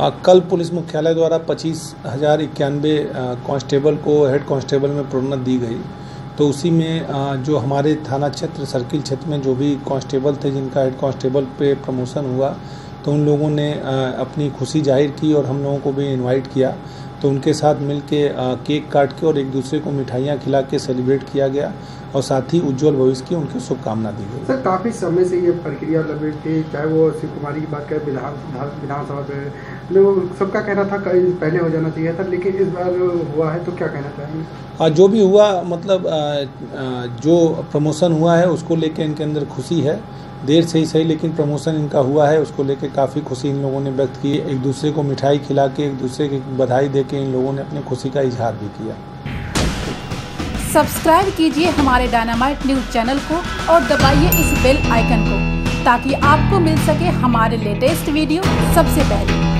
कल पुलिस मुख्यालय द्वारा पच्चीस हज़ार इक्यानवे कांस्टेबल को, हेड कांस्टेबल में प्रोन्नत दी गई। तो उसी में जो हमारे थाना क्षेत्र, सर्किल क्षेत्र में जो भी कांस्टेबल थे, जिनका हेड कांस्टेबल पे प्रमोशन हुआ तो उन लोगों ने अपनी खुशी ज़ाहिर की और हम लोगों को भी इनवाइट किया। तो उनके साथ मिल के केक काट के और एक दूसरे को मिठाइयाँ खिला के सेलिब्रेट किया गया और साथ ही उज्जवल भविष्य की उनकी शुभकामना दी गई। सर काफ़ी समय से ये प्रक्रिया लगी थी चाहे वो शिव कुमारी की बात करें विधान विधानसभा पे। लोग सबका कहना था पहले हो जाना चाहिए था लेकिन इस बार हुआ है तो क्या कहना चाहेंगे? जो भी हुआ मतलब जो प्रमोशन हुआ है उसको लेके इनके अंदर खुशी है। देर से ही सही, लेकिन प्रमोशन इनका हुआ है। उसको लेकर काफ़ी खुशी इन लोगों ने व्यक्त की। एक दूसरे को मिठाई खिला के, एक दूसरे की बधाई दे के इन लोगों ने अपनी खुशी का इजहार भी किया। सब्सक्राइब कीजिए हमारे डायनामाइट न्यूज़ चैनल को और दबाइए इस बेल आइकन को, ताकि आपको मिल सके हमारे लेटेस्ट वीडियो सबसे पहले।